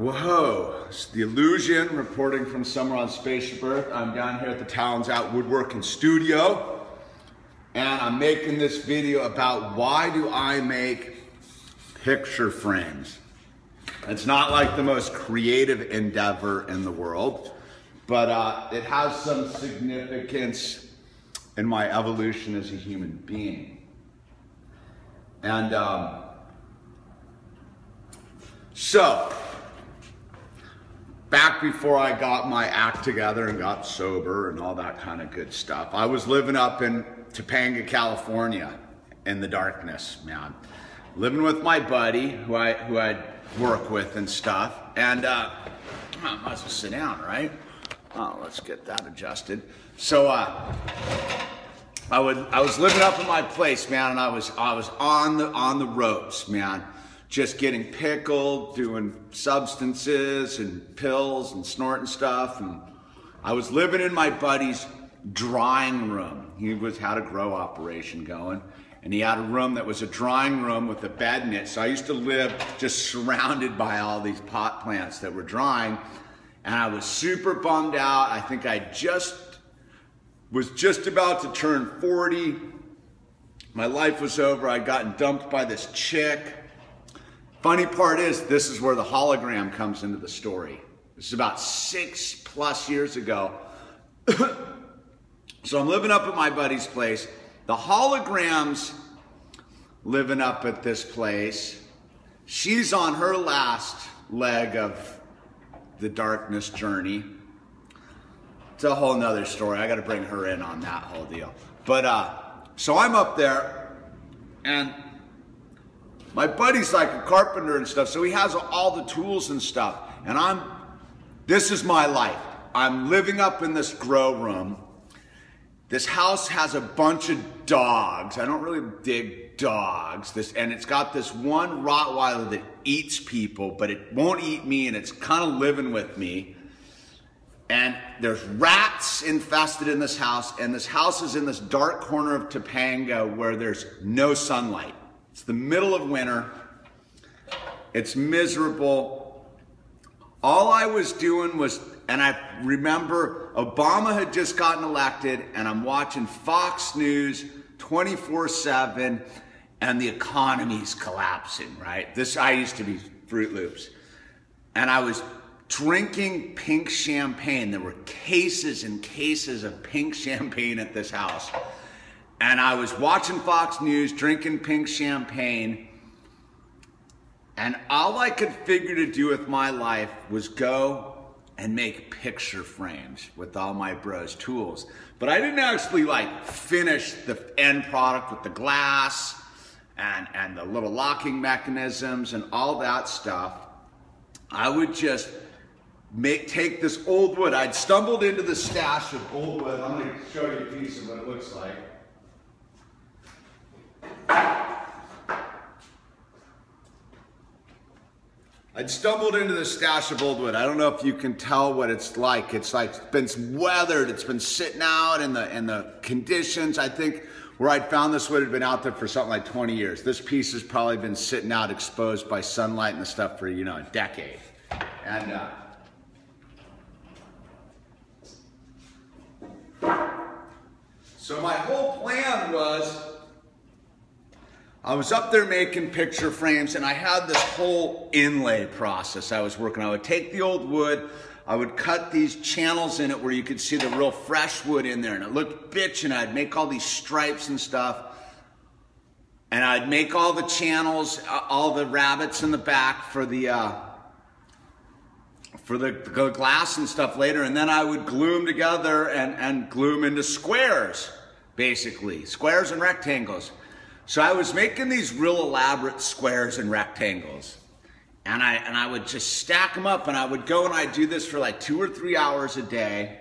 Whoa, it's the illusion reporting from somewhere on Spaceship Earth. I'm down here at the Talons Out Woodworking Studio and I'm making this video about why do I make picture frames. It's not like the most creative endeavor in the world, but uh, it has some significance in my evolution as a human being. And um, so, back before I got my act together and got sober and all that kind of good stuff, I was living up in Topanga, California in the darkness, man. Living with my buddy who I who I'd work with and stuff. And uh, I might as well sit down, right? Oh, let's get that adjusted. So uh, I would I was living up in my place, man, and I was I was on the on the ropes, man just getting pickled, doing substances and pills and snorting stuff. And I was living in my buddy's drying room. He was had a grow operation going. And he had a room that was a drying room with a bed in it. So I used to live just surrounded by all these pot plants that were drying. And I was super bummed out. I think I just was just about to turn 40. My life was over. I'd gotten dumped by this chick. Funny part is, this is where the hologram comes into the story. This is about six plus years ago. so I'm living up at my buddy's place. The hologram's living up at this place. She's on her last leg of the darkness journey. It's a whole nother story. I got to bring her in on that whole deal. But uh, so I'm up there, and my buddy's like a carpenter and stuff, so he has all the tools and stuff. And I'm, this is my life. I'm living up in this grow room. This house has a bunch of dogs. I don't really dig dogs. This and it's got this one Rottweiler that eats people, but it won't eat me, and it's kind of living with me. And there's rats infested in this house, and this house is in this dark corner of Topanga where there's no sunlight. It's the middle of winter. It's miserable. All I was doing was, and I remember Obama had just gotten elected, and I'm watching Fox News 24 7, and the economy's collapsing, right? This, I used to be Fruit Loops. And I was drinking pink champagne. There were cases and cases of pink champagne at this house and I was watching Fox News, drinking pink champagne, and all I could figure to do with my life was go and make picture frames with all my bros tools. But I didn't actually like finish the end product with the glass and, and the little locking mechanisms and all that stuff. I would just make take this old wood. I'd stumbled into the stash of old wood. I'm gonna show you a piece of what it looks like. I'd stumbled into the stash of old wood. I don't know if you can tell what it's like. It's like it's been weathered. It's been sitting out in the in the conditions. I think where I'd found this wood had been out there for something like 20 years. This piece has probably been sitting out exposed by sunlight and the stuff for you know a decade. And uh, so my whole plan was I was up there making picture frames and I had this whole inlay process I was working. I would take the old wood, I would cut these channels in it where you could see the real fresh wood in there and it looked bitch and I'd make all these stripes and stuff. And I'd make all the channels, all the rabbets in the back for the, uh, for the glass and stuff later. And then I would glue them together and, and glue them into squares, basically. Squares and rectangles. So I was making these real elaborate squares and rectangles. And I, and I would just stack them up and I would go and I'd do this for like two or three hours a day.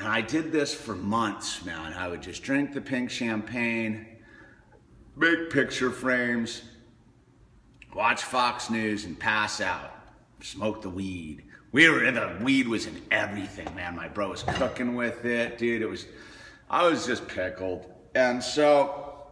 And I did this for months, man. I would just drink the pink champagne, make picture frames, watch Fox News and pass out, smoke the weed. We were in the weed was in everything, man. My bro was cooking with it, dude. It was, I was just pickled. And so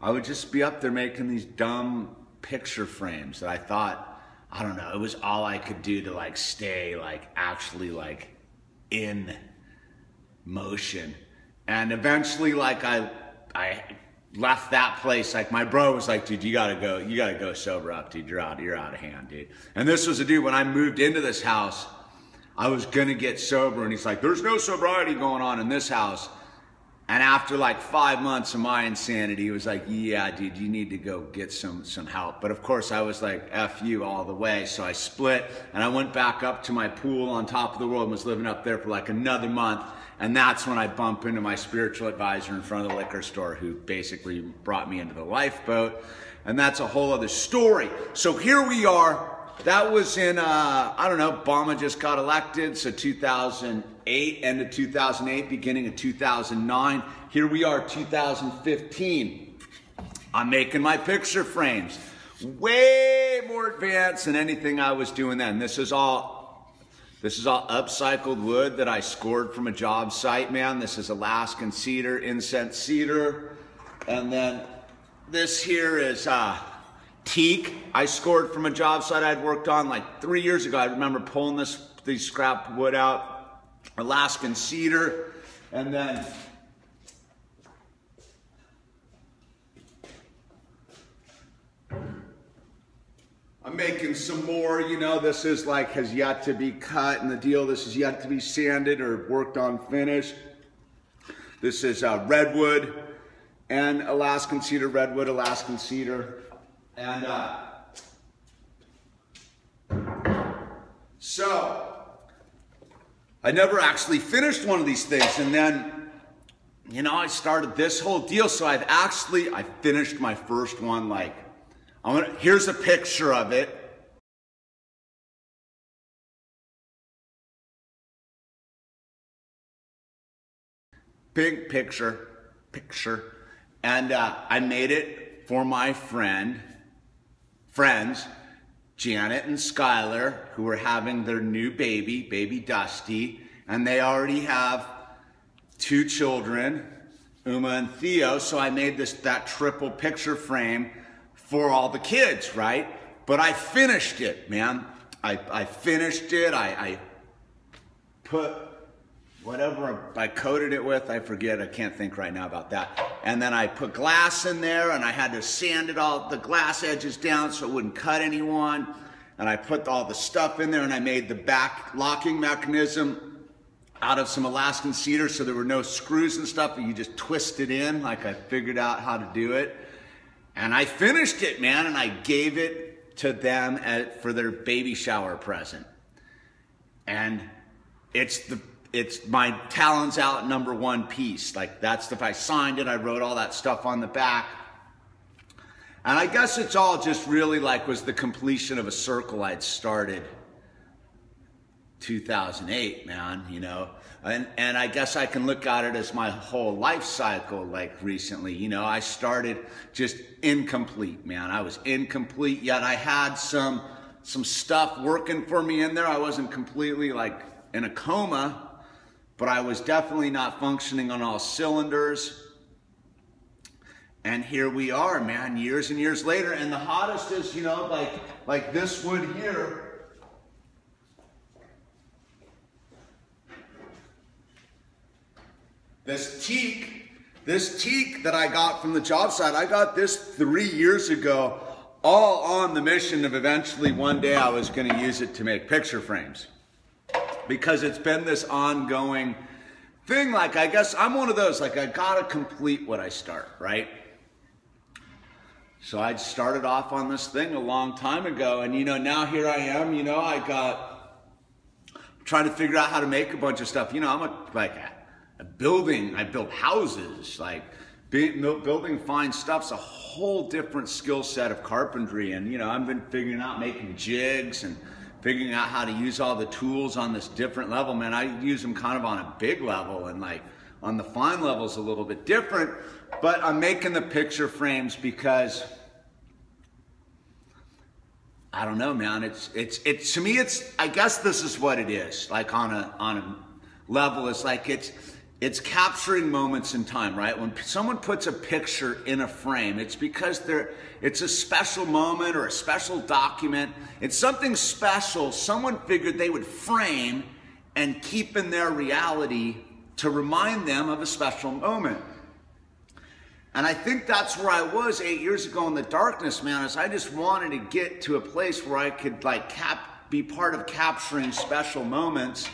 I would just be up there making these dumb picture frames that I thought I don't know, it was all I could do to like stay like actually like in motion. And eventually like I I left that place. Like my bro was like, dude, you gotta go, you gotta go sober up, dude. You're out, you're out of hand, dude. And this was a dude when I moved into this house, I was gonna get sober, and he's like, there's no sobriety going on in this house. And after like five months of my insanity, he was like, yeah, dude, you need to go get some, some help. But of course I was like, F you all the way. So I split and I went back up to my pool on top of the world and was living up there for like another month. And that's when I bump into my spiritual advisor in front of the liquor store who basically brought me into the lifeboat. And that's a whole other story. So here we are. That was in, uh, I don't know, Obama just got elected. So 2008, end of 2008, beginning of 2009. Here we are, 2015. I'm making my picture frames. Way more advanced than anything I was doing then. This is all this is all upcycled wood that I scored from a job site, man. This is Alaskan cedar, incense cedar. And then this here is uh, teak. I scored from a job site I'd worked on like three years ago. I remember pulling this these scrap wood out. Alaskan cedar. And then I'm making some more, you know, this is like has yet to be cut and the deal, this is yet to be sanded or worked on finished. This is uh, redwood and Alaskan cedar, redwood, Alaskan cedar. And uh, so I never actually finished one of these things. And then, you know, I started this whole deal. So I've actually, I finished my first one like I'm gonna, here's a picture of it. Big picture, picture. And uh, I made it for my friend, friends, Janet and Skylar, who are having their new baby, baby Dusty, and they already have two children, Uma and Theo. So I made this that triple picture frame for all the kids, right? But I finished it, man. I, I finished it. I, I put whatever I coated it with, I forget, I can't think right now about that. And then I put glass in there and I had to sand it all, the glass edges down so it wouldn't cut anyone. And I put all the stuff in there and I made the back locking mechanism out of some Alaskan cedar so there were no screws and stuff, you just twist it in like I figured out how to do it. And I finished it, man, and I gave it to them at, for their baby shower present. And it's the it's my talons out number one piece. Like that's if I signed it, I wrote all that stuff on the back. And I guess it's all just really like was the completion of a circle I'd started 2008, man, you know. And, and I guess I can look at it as my whole life cycle, like recently. You know, I started just incomplete, man. I was incomplete, yet I had some, some stuff working for me in there. I wasn't completely like in a coma, but I was definitely not functioning on all cylinders. And here we are, man, years and years later. And the hottest is, you know, like, like this wood here This teak, this teak that I got from the job site, I got this three years ago, all on the mission of eventually one day I was going to use it to make picture frames. Because it's been this ongoing thing. Like, I guess I'm one of those, like, I got to complete what I start, right? So I'd started off on this thing a long time ago, and you know, now here I am, you know, I got trying to figure out how to make a bunch of stuff. You know, I'm a, like, a building, I built houses, like building fine stuff's a whole different skill set of carpentry. And, you know, I've been figuring out making jigs and figuring out how to use all the tools on this different level, man. I use them kind of on a big level and like on the fine levels a little bit different, but I'm making the picture frames because I don't know, man. It's, it's, it's, to me, it's, I guess this is what it is. Like on a, on a level, it's like, it's, it's capturing moments in time, right? When someone puts a picture in a frame, it's because they're, it's a special moment or a special document. It's something special someone figured they would frame and keep in their reality to remind them of a special moment. And I think that's where I was eight years ago in the darkness, man, is I just wanted to get to a place where I could like cap, be part of capturing special moments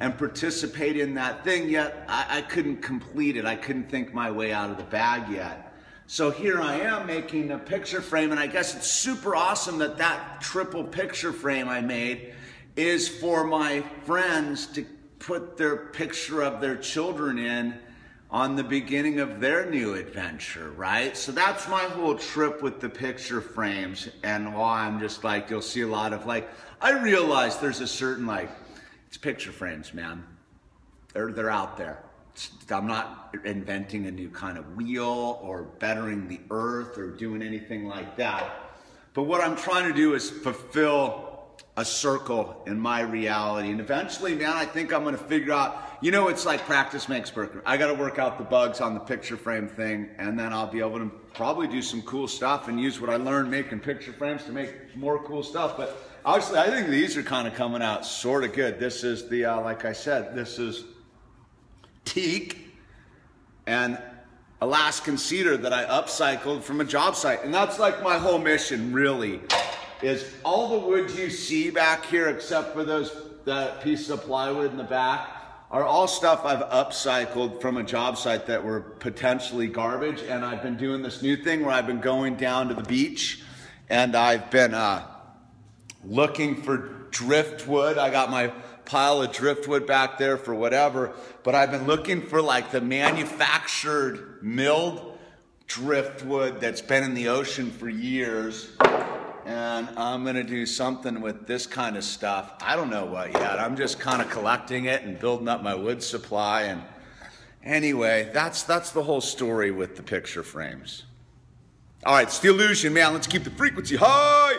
and participate in that thing, yet I, I couldn't complete it. I couldn't think my way out of the bag yet. So here I am making a picture frame, and I guess it's super awesome that that triple picture frame I made is for my friends to put their picture of their children in on the beginning of their new adventure, right? So that's my whole trip with the picture frames and why I'm just like, you'll see a lot of like, I realize there's a certain like, it's picture frames, man. They're, they're out there. I'm not inventing a new kind of wheel or bettering the earth or doing anything like that. But what I'm trying to do is fulfill a circle in my reality. And eventually, man, I think I'm going to figure out, you know, it's like practice makes perfect. I got to work out the bugs on the picture frame thing, and then I'll be able to probably do some cool stuff and use what I learned making picture frames to make more cool stuff. But obviously, I think these are kind of coming out sort of good. This is the, uh, like I said, this is teak and Alaskan cedar that I upcycled from a job site. And that's like my whole mission, really is all the wood you see back here, except for those that piece of plywood in the back, are all stuff I've upcycled from a job site that were potentially garbage. And I've been doing this new thing where I've been going down to the beach and I've been uh, looking for driftwood. I got my pile of driftwood back there for whatever, but I've been looking for like the manufactured milled driftwood that's been in the ocean for years and I'm to do something with this kind of stuff. I don't know what yet. I'm just kind of collecting it and building up my wood supply. And anyway, that's, that's the whole story with the picture frames. All right, it's the illusion, man. Let's keep the frequency high.